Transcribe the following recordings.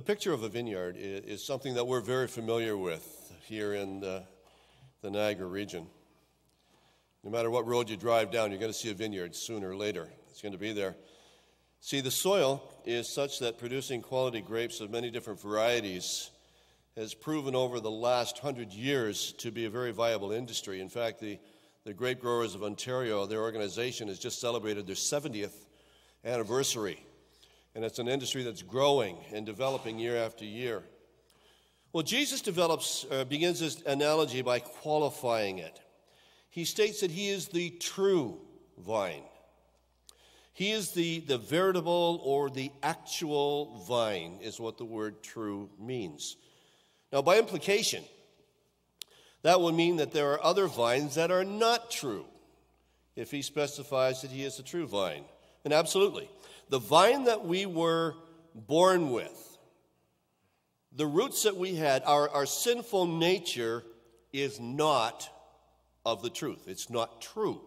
The picture of a vineyard is, something that we're very familiar with here in the, the Niagara region. No matter what road you drive down, you're going to see a vineyard sooner or later. It's going to be there. See, the soil is such that producing quality grapes of many different varieties has proven over the last hundred years to be a very viable industry. In fact, the, the Grape Growers of Ontario, their organization, has just celebrated their 70th anniversary. And it's an industry that's growing and developing year after year. Well, Jesus develops, uh, begins this analogy by qualifying it. He states that he is the true vine. He is the, the veritable or the actual vine, is what the word true means. Now, by implication, that would mean that there are other vines that are not true if he specifies that he is the true vine. And absolutely, the vine that we were born with, the roots that we had, our, our sinful nature is not of the truth. It's not true.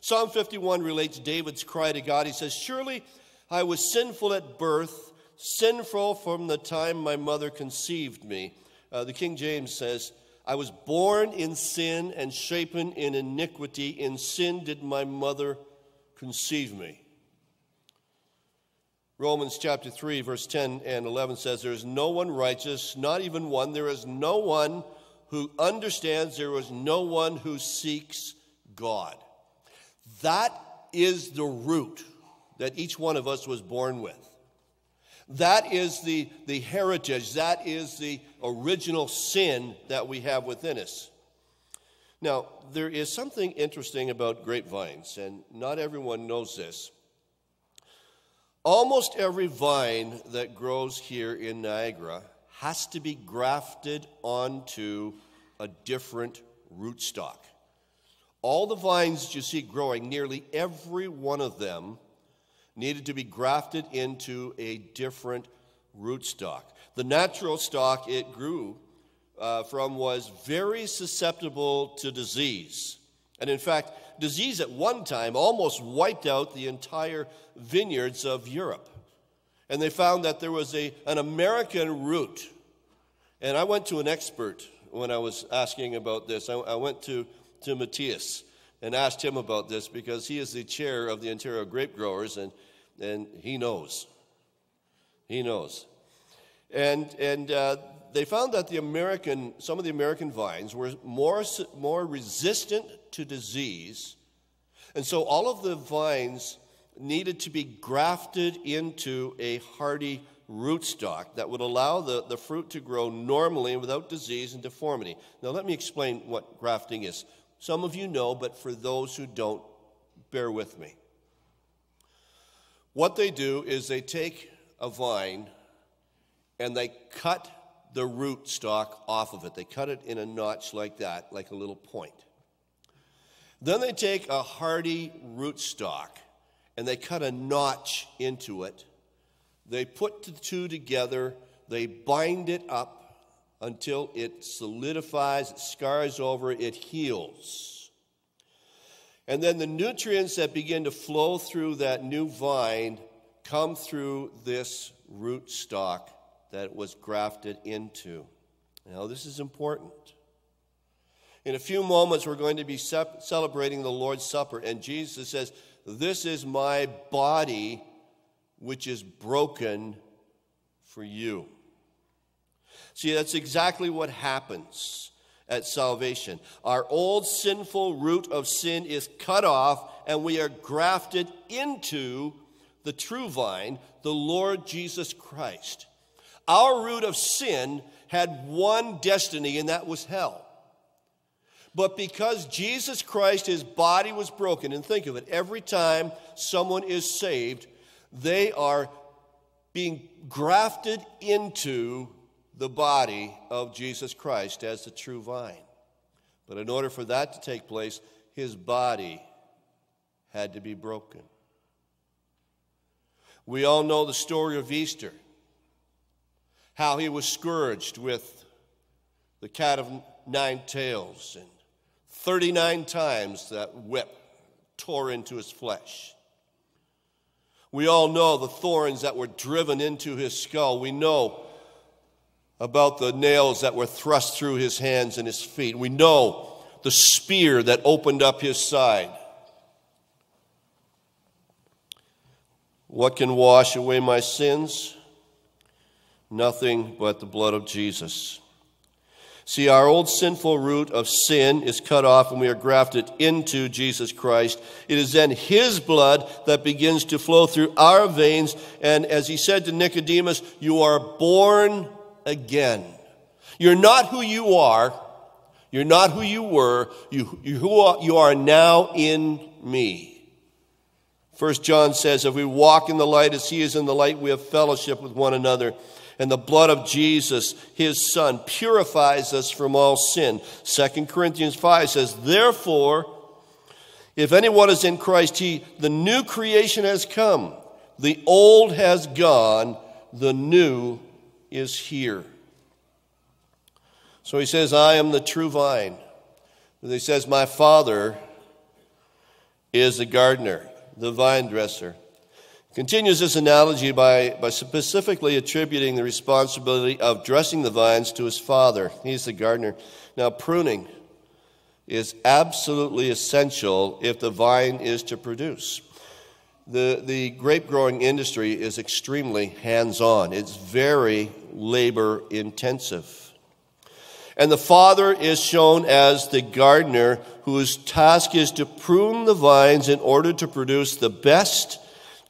Psalm 51 relates David's cry to God. He says, Surely I was sinful at birth, sinful from the time my mother conceived me. Uh, the King James says, I was born in sin and shapen in iniquity. In sin did my mother conceive me. Romans chapter 3, verse 10 and 11 says, There is no one righteous, not even one. There is no one who understands. There is no one who seeks God. That is the root that each one of us was born with. That is the, the heritage, that is the original sin that we have within us. Now, there is something interesting about grapevines, and not everyone knows this. Almost every vine that grows here in Niagara has to be grafted onto a different rootstock. All the vines you see growing, nearly every one of them needed to be grafted into a different rootstock. The natural stock it grew uh, from was very susceptible to disease. And in fact, disease at one time almost wiped out the entire vineyards of Europe. And they found that there was a, an American root. And I went to an expert when I was asking about this. I, I went to, to Matthias and asked him about this because he is the chair of the Ontario Grape Growers. And and he knows. He knows. And, and uh, they found that the American, some of the American vines were more, more resistant to disease. And so all of the vines needed to be grafted into a hardy rootstock that would allow the, the fruit to grow normally without disease and deformity. Now, let me explain what grafting is. Some of you know, but for those who don't, bear with me. What they do is they take a vine and they cut the root stock off of it. They cut it in a notch like that, like a little point. Then they take a hardy root stock and they cut a notch into it. They put the two together, they bind it up until it solidifies, it scars over, it heals. And then the nutrients that begin to flow through that new vine come through this root stock that it was grafted into. Now, this is important. In a few moments, we're going to be celebrating the Lord's Supper, and Jesus says, This is my body, which is broken for you. See, that's exactly what happens at salvation. Our old sinful root of sin is cut off, and we are grafted into the true vine, the Lord Jesus Christ. Our root of sin had one destiny, and that was hell. But because Jesus Christ, his body was broken, and think of it, every time someone is saved, they are being grafted into the body of Jesus Christ as the true vine. But in order for that to take place, his body had to be broken. We all know the story of Easter, how he was scourged with the cat of nine tails, and 39 times that whip tore into his flesh. We all know the thorns that were driven into his skull. We know about the nails that were thrust through his hands and his feet. We know the spear that opened up his side. What can wash away my sins? Nothing but the blood of Jesus. See, our old sinful root of sin is cut off and we are grafted into Jesus Christ. It is then His blood that begins to flow through our veins. And as He said to Nicodemus, you are born again. You're not who you are. You're not who you were. You, you, are, you are now in me. First John says, if we walk in the light as He is in the light, we have fellowship with one another and the blood of Jesus, his son, purifies us from all sin. 2 Corinthians 5 says, Therefore, if anyone is in Christ, he, the new creation has come. The old has gone, the new is here. So he says, I am the true vine. And he says, My father is the gardener, the vine dresser. Continues this analogy by, by specifically attributing the responsibility of dressing the vines to his father. He's the gardener. Now, pruning is absolutely essential if the vine is to produce. The, the grape growing industry is extremely hands on, it's very labor intensive. And the father is shown as the gardener whose task is to prune the vines in order to produce the best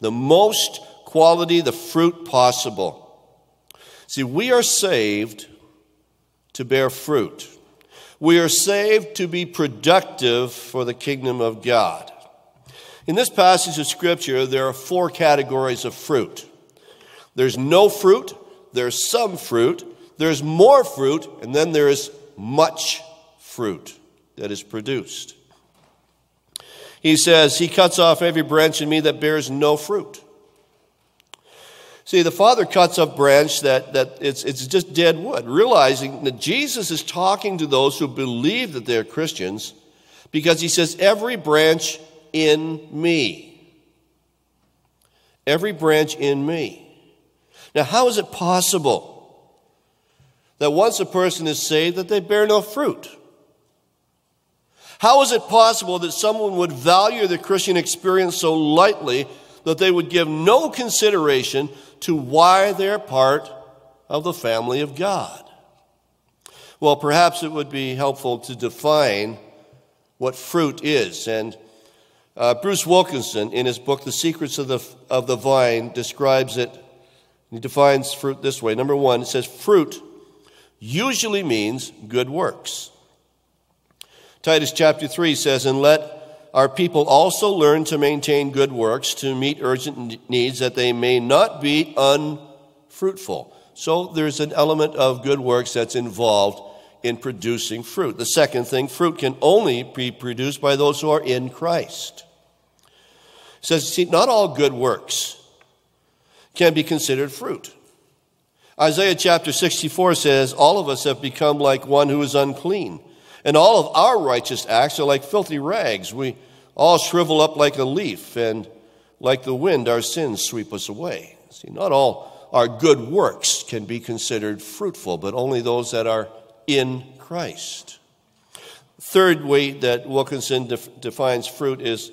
the most quality, the fruit possible. See, we are saved to bear fruit. We are saved to be productive for the kingdom of God. In this passage of Scripture, there are four categories of fruit there's no fruit, there's some fruit, there's more fruit, and then there is much fruit that is produced. He says, He cuts off every branch in me that bears no fruit. See, the Father cuts off branch that, that it's, it's just dead wood, realizing that Jesus is talking to those who believe that they're Christians because he says, Every branch in me. Every branch in me. Now, how is it possible that once a person is saved that they bear no fruit? How is it possible that someone would value the Christian experience so lightly that they would give no consideration to why they're part of the family of God? Well, perhaps it would be helpful to define what fruit is. And uh, Bruce Wilkinson, in his book, The Secrets of the, of the Vine, describes it. He defines fruit this way. Number one, it says, fruit usually means good works. Titus chapter 3 says, And let our people also learn to maintain good works to meet urgent needs that they may not be unfruitful. So there's an element of good works that's involved in producing fruit. The second thing, fruit can only be produced by those who are in Christ. It says, see, not all good works can be considered fruit. Isaiah chapter 64 says, All of us have become like one who is unclean and all of our righteous acts are like filthy rags. We all shrivel up like a leaf, and like the wind, our sins sweep us away. See, not all our good works can be considered fruitful, but only those that are in Christ. Third way that Wilkinson def- defines fruit is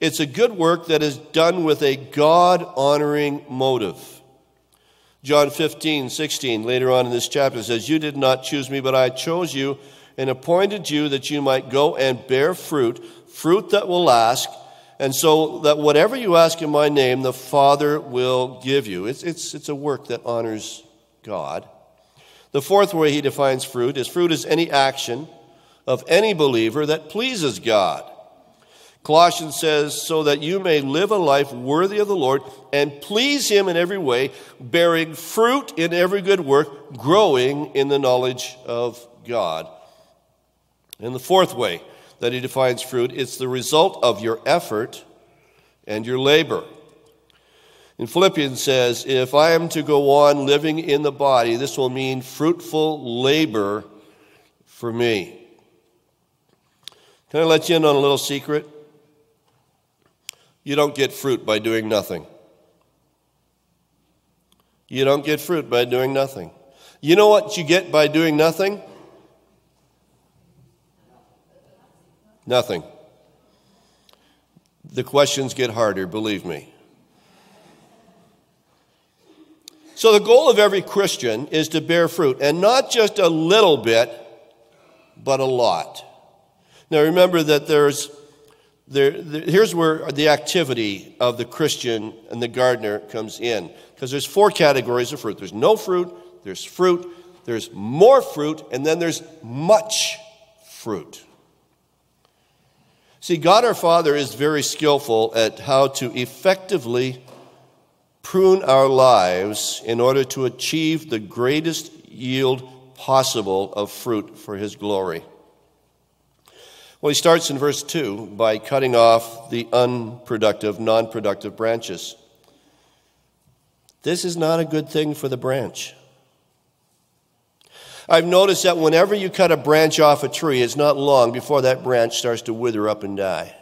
it's a good work that is done with a God honoring motive. John 15, 16, later on in this chapter, says, You did not choose me, but I chose you and appointed you that you might go and bear fruit, fruit that will last, and so that whatever you ask in my name, the Father will give you. It's, it's, it's a work that honors God. The fourth way he defines fruit is fruit is any action of any believer that pleases God. Colossians says, so that you may live a life worthy of the Lord and please Him in every way, bearing fruit in every good work, growing in the knowledge of God. And the fourth way that he defines fruit, it's the result of your effort and your labor. In Philippians says, if I am to go on living in the body, this will mean fruitful labor for me. Can I let you in on a little secret? You don't get fruit by doing nothing. You don't get fruit by doing nothing. You know what you get by doing nothing? Nothing. The questions get harder, believe me. So, the goal of every Christian is to bear fruit, and not just a little bit, but a lot. Now, remember that there's there, there, here's where the activity of the Christian and the gardener comes in. Because there's four categories of fruit there's no fruit, there's fruit, there's more fruit, and then there's much fruit. See, God our Father is very skillful at how to effectively prune our lives in order to achieve the greatest yield possible of fruit for His glory. Well, he starts in verse 2 by cutting off the unproductive, non productive branches. This is not a good thing for the branch. I've noticed that whenever you cut a branch off a tree, it's not long before that branch starts to wither up and die.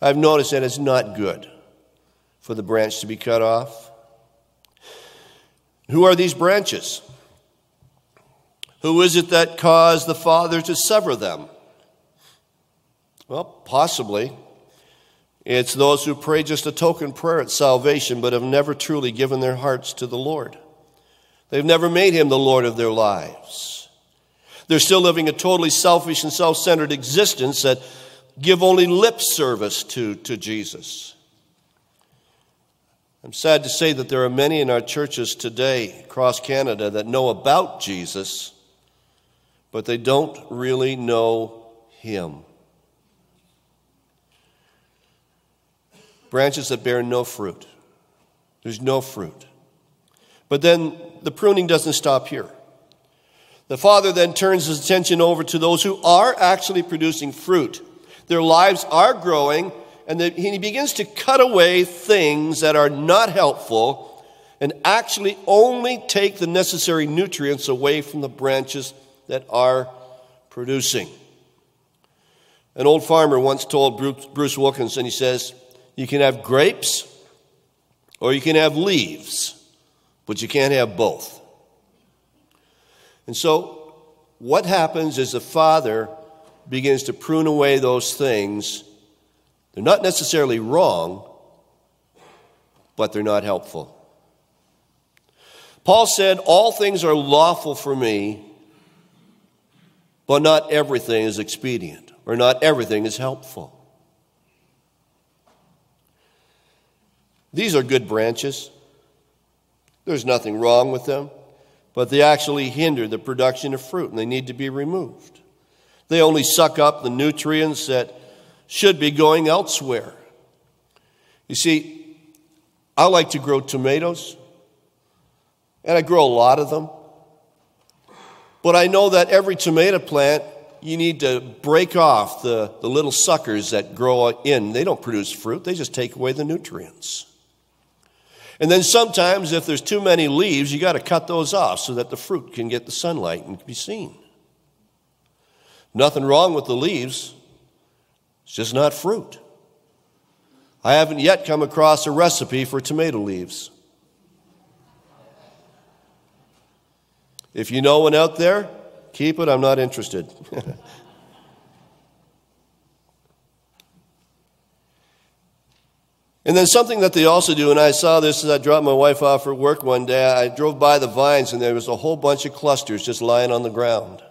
I've noticed that it's not good for the branch to be cut off. Who are these branches? Who is it that caused the Father to sever them? Well, possibly. It's those who pray just a token prayer at salvation, but have never truly given their hearts to the Lord. They've never made Him the Lord of their lives. They're still living a totally selfish and self centered existence that give only lip service to, to Jesus. I'm sad to say that there are many in our churches today across Canada that know about Jesus but they don't really know Him. Branches that bear no fruit. There's no fruit. But then the pruning doesn't stop here. The father then turns his attention over to those who are actually producing fruit. Their lives are growing, and he begins to cut away things that are not helpful and actually only take the necessary nutrients away from the branches that are producing. An old farmer once told Bruce Wilkinson, he says, You can have grapes or you can have leaves, but you can't have both. And so, what happens is the father begins to prune away those things. They're not necessarily wrong, but they're not helpful. Paul said, All things are lawful for me, but not everything is expedient or not everything is helpful. These are good branches. There's nothing wrong with them, but they actually hinder the production of fruit and they need to be removed. They only suck up the nutrients that should be going elsewhere. You see, I like to grow tomatoes, and I grow a lot of them. But I know that every tomato plant, you need to break off the, the little suckers that grow in. They don't produce fruit, they just take away the nutrients. And then sometimes, if there's too many leaves, you got to cut those off so that the fruit can get the sunlight and be seen. Nothing wrong with the leaves, it's just not fruit. I haven't yet come across a recipe for tomato leaves. If you know one out there, keep it. I'm not interested. and then something that they also do, and I saw this as I dropped my wife off for work one day. I drove by the vines, and there was a whole bunch of clusters just lying on the ground.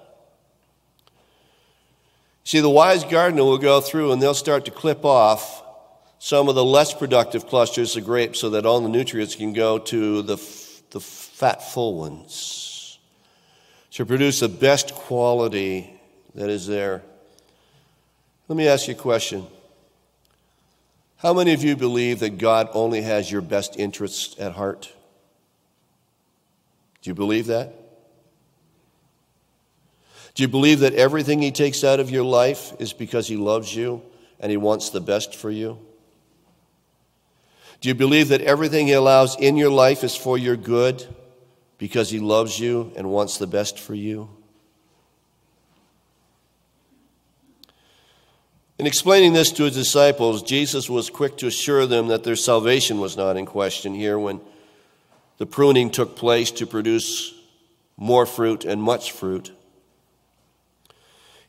See, the wise gardener will go through and they'll start to clip off some of the less productive clusters of grapes so that all the nutrients can go to the, the fat, full ones to produce the best quality that is there. Let me ask you a question. How many of you believe that God only has your best interests at heart? Do you believe that? Do you believe that everything He takes out of your life is because He loves you and He wants the best for you? Do you believe that everything He allows in your life is for your good because he loves you and wants the best for you? In explaining this to his disciples, Jesus was quick to assure them that their salvation was not in question here when, the pruning took place to produce more fruit and much fruit.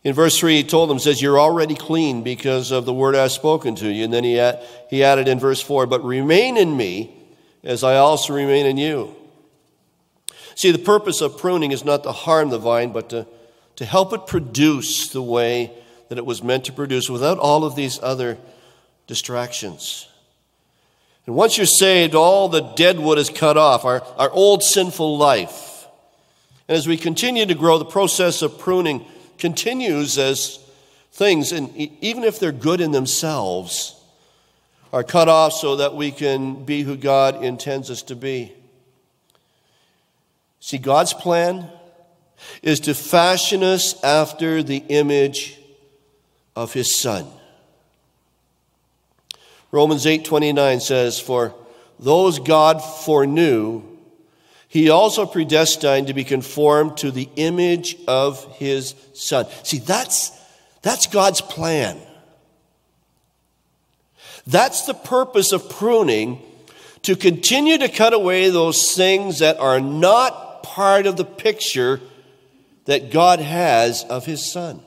In verse 3, he told them, says, You're already clean because of the word I've spoken to you. And then he, had, he added in verse 4, But remain in me as I also remain in you. See, the purpose of pruning is not to harm the vine, but to, to help it produce the way that it was meant to produce without all of these other distractions. And once you're saved, all the dead wood is cut off, our, our old sinful life. And as we continue to grow, the process of pruning continues as things, and even if they're good in themselves, are cut off so that we can be who God intends us to be. See, God's plan is to fashion us after the image of his son. Romans 8:29 says, "For those God foreknew, he also predestined to be conformed to the image of his son. See, that's, that's God's plan. That's the purpose of pruning to continue to cut away those things that are not part of the picture that God has of his son.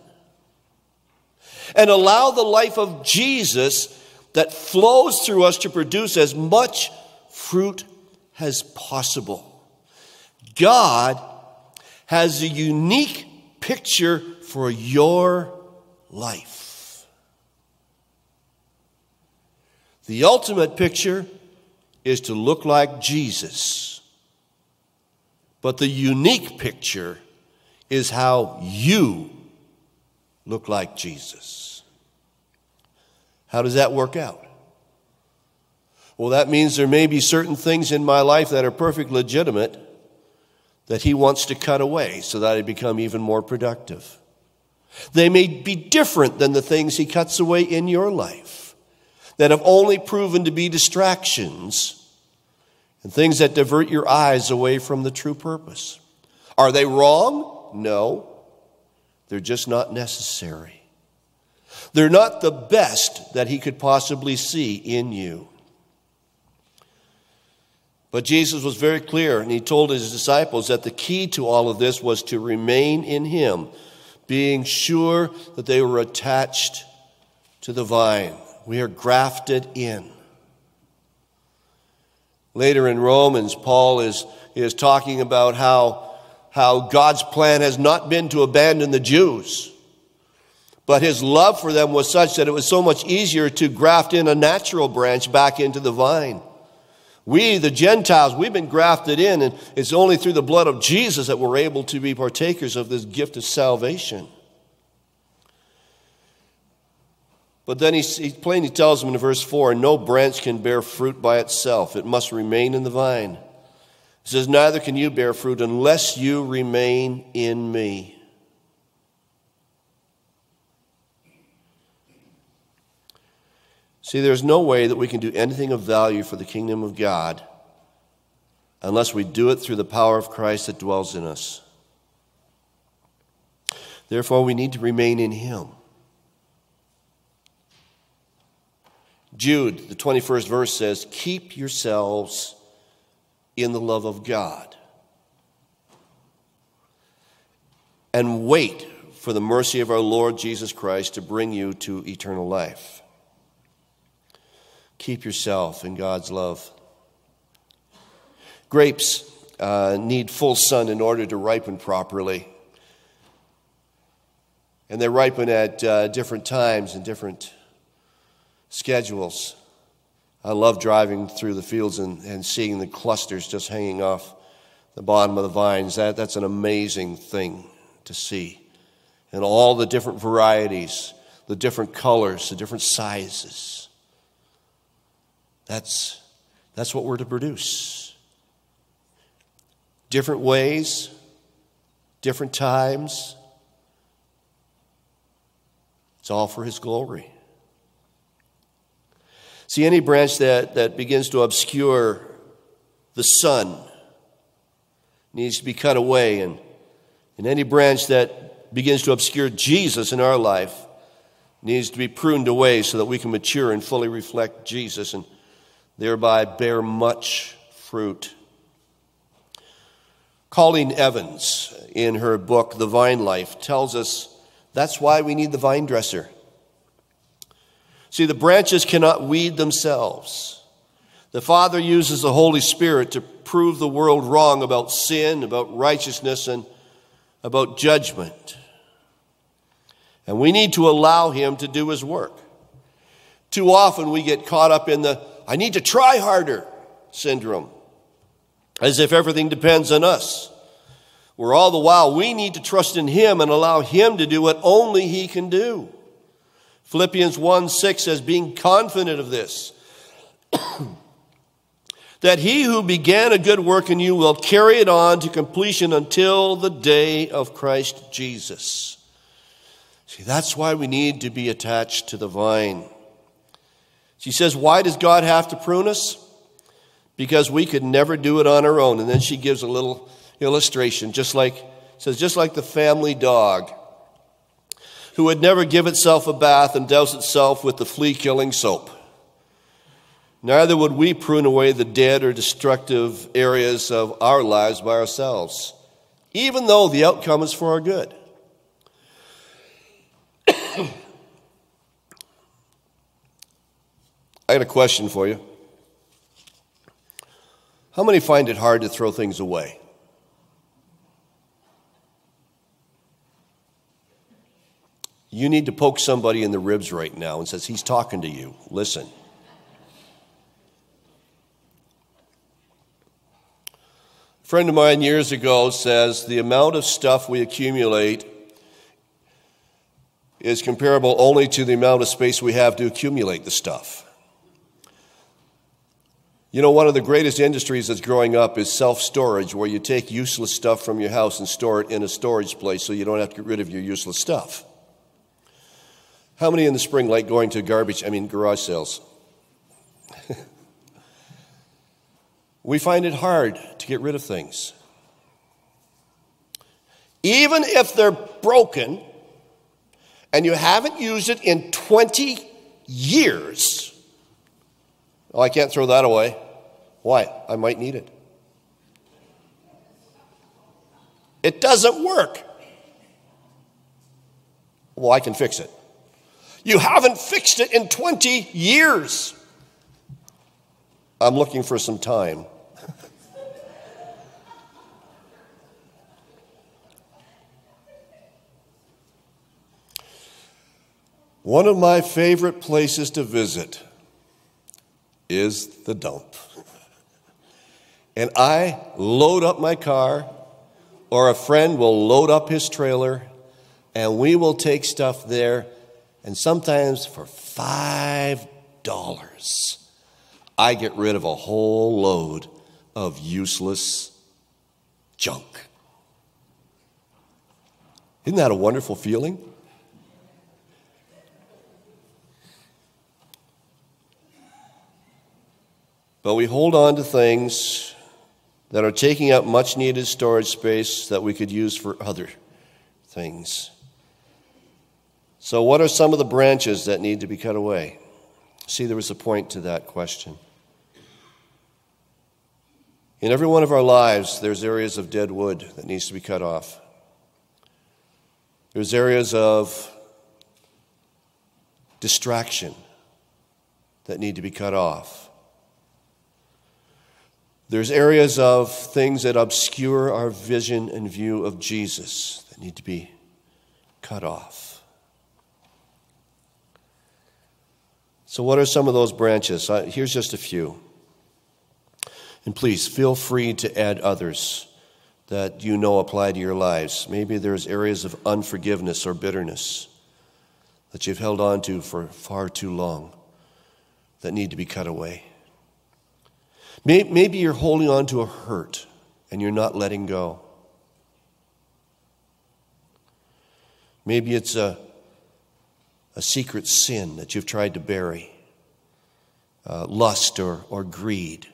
And allow the life of Jesus that flows through us to produce as much fruit as possible. God has a unique picture for your life. The ultimate picture is to look like Jesus. But the unique picture is how you look like Jesus. How does that work out? Well, that means there may be certain things in my life that are perfectly legitimate that He wants to cut away so that I become even more productive. They may be different than the things He cuts away in your life that have only proven to be distractions and things that divert your eyes away from the true purpose. Are they wrong? No. They're just not necessary. They're not the best that He could possibly see in you. But Jesus was very clear, and he told his disciples that the key to all of this was to remain in him, being sure that they were attached to the vine. We are grafted in. Later in Romans, Paul is, is talking about how, how God's plan has not been to abandon the Jews, but his love for them was such that it was so much easier to graft in a natural branch back into the vine. We, the Gentiles, we've been grafted in, and it's only through the blood of Jesus that we're able to be partakers of this gift of salvation. But then he, he plainly tells them in verse 4 no branch can bear fruit by itself, it must remain in the vine. He says, Neither can you bear fruit unless you remain in me. See, there's no way that we can do anything of value for the kingdom of God unless we do it through the power of Christ that dwells in us. Therefore, we need to remain in Him. Jude, the 21st verse says, Keep yourselves in the love of God and wait for the mercy of our Lord Jesus Christ to bring you to eternal life. Keep yourself in God's love. Grapes uh, need full sun in order to ripen properly. And they ripen at uh, different times and different schedules. I love driving through the fields and, and seeing the clusters just hanging off the bottom of the vines. That, that's an amazing thing to see. And all the different varieties, the different colors, the different sizes. That's, that's what we're to produce. Different ways, different times. It's all for His glory. See, any branch that, that begins to obscure the sun needs to be cut away, and, and any branch that begins to obscure Jesus in our life needs to be pruned away so that we can mature and fully reflect Jesus and thereby bear much fruit. Colleen Evans, in her book, The Vine Life, tells us that's why we need the vine dresser. See, the branches cannot weed themselves. The Father uses the Holy Spirit to prove the world wrong about sin, about righteousness, and about judgment. And we need to allow Him to do His work. Too often we get caught up in the I need to try harder syndrome, as if everything depends on us. Where all the while we need to trust in Him and allow Him to do what only He can do. Philippians 1 6 says, being confident of this, that he who began a good work in you will carry it on to completion until the day of Christ Jesus. See, that's why we need to be attached to the vine. She says, Why does God have to prune us? Because we could never do it on our own. And then she gives a little illustration, just like says, just like the family dog who would never give itself a bath and douse itself with the flea killing soap. Neither would we prune away the dead or destructive areas of our lives by ourselves, even though the outcome is for our good. I got a question for you. How many find it hard to throw things away? You need to poke somebody in the ribs right now and says, He's talking to you. Listen. A friend of mine years ago says the amount of stuff we accumulate is comparable only to the amount of space we have to accumulate the stuff. You know, one of the greatest industries that's growing up is self storage, where you take useless stuff from your house and store it in a storage place so you don't have to get rid of your useless stuff. How many in the spring like going to garbage, I mean, garage sales? we find it hard to get rid of things. Even if they're broken and you haven't used it in 20 years, oh, I can't throw that away. Why? I might need it. It doesn't work. Well, I can fix it. You haven't fixed it in 20 years. I'm looking for some time. One of my favorite places to visit is the dump and I load up my car, or a friend will load up his trailer, and we will take stuff there, and sometimes for $5, I get rid of a whole load of useless junk. Isn't that a wonderful feeling? But we hold on to things that are taking up much needed storage space that we could use for other things. So, what are some of the branches that need to be cut away? See, there was a point to that question. In every one of our lives, there's areas of dead wood that needs to be cut off. There's areas of distraction that need to be cut off. There's areas of things that obscure our vision and view of Jesus that need to be cut off. So, what are some of those branches? Uh, here's just a few. And please feel free to add others that you know apply to your lives. Maybe there's areas of unforgiveness or bitterness that you've held on to for far too long that need to be cut away. Maybe you're holding on to a hurt and you're not letting go. Maybe it's a, a secret sin that you've tried to bury, uh, lust or, or greed,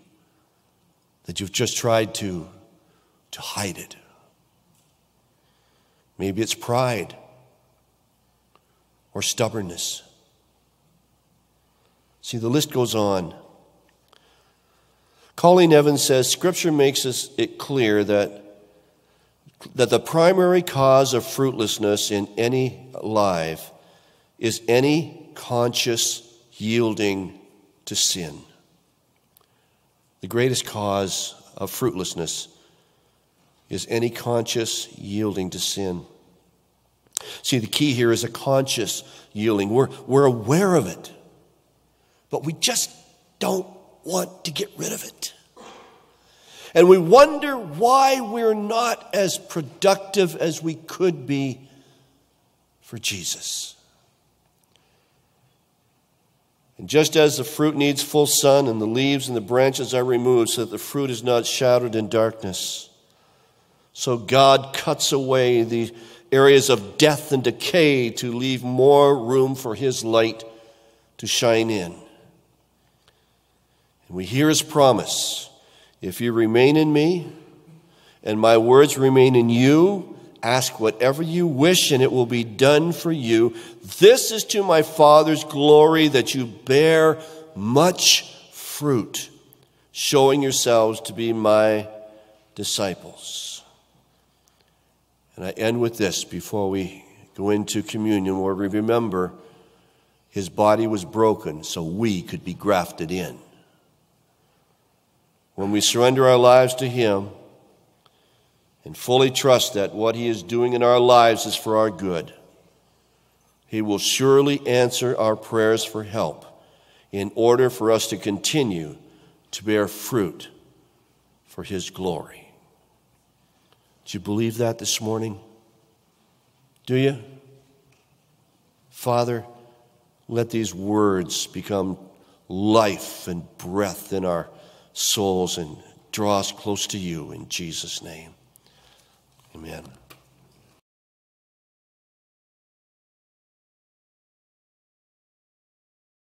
that you've just tried to, to hide it. Maybe it's pride or stubbornness. See, the list goes on. Colleen Evans says Scripture makes us it clear that that the primary cause of fruitlessness in any life is any conscious yielding to sin. The greatest cause of fruitlessness is any conscious yielding to sin. See, the key here is a conscious yielding. We're, we're aware of it, but we just don't want to get rid of it. And we wonder why we're not as productive as we could be for Jesus. And just as the fruit needs full sun and the leaves and the branches are removed so that the fruit is not shrouded in darkness, so God cuts away the areas of death and decay to leave more room for His light to shine in. And we hear His promise if you remain in me and my words remain in you, ask whatever you wish and it will be done for you. This is to my Father's glory that you bear much fruit, showing yourselves to be my disciples. And I end with this before we go into communion, where we remember his body was broken so we could be grafted in. When we surrender our lives to him and fully trust that what he is doing in our lives is for our good, he will surely answer our prayers for help in order for us to continue to bear fruit for his glory. Do you believe that this morning? Do you? Father, let these words become life and breath in our souls and draw us close to you in Jesus' name. Amen.